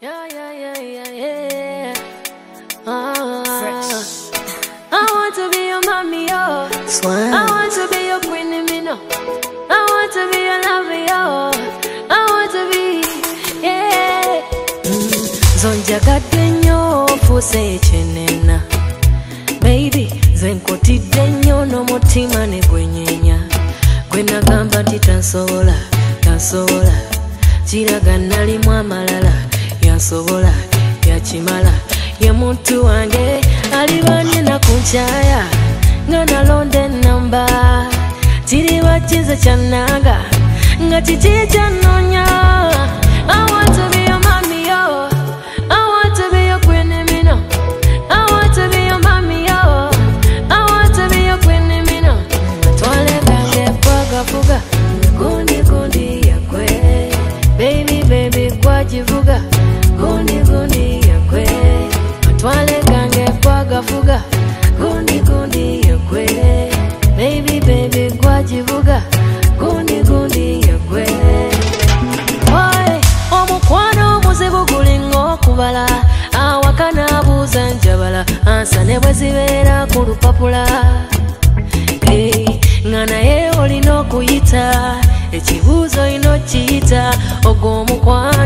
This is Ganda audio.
Yeah, yeah, yeah, yeah, yeah. Ah, I want to be your mommy, yo. Swan. I want to be your queen, me no. I want to be your lover, yo. I want to be, yeah. zonjagadde nnyo ofuuse ekyenena baby nze nkutidde nnyo n'omutima ne gwenyenya gwe nagamba nti tansobola tansobola kiraga nalimu amalala ye muntu wange. Alibanye nakunkyaya nga nalonda enamba kiriba kize kyannanga nga kiki kyanoonya gundi gundi yakwe. Baby, baby, kwajivuga, gundi gundi yakwe. Oye, omukwano omuzibu gulinga okubala awaka n'abuuza njabala. Ansa ne bwe zibeera ku lupapula. Nga naye olina okuyita. Ekibuuzo olina okiyita ogwo omukwano bwe guba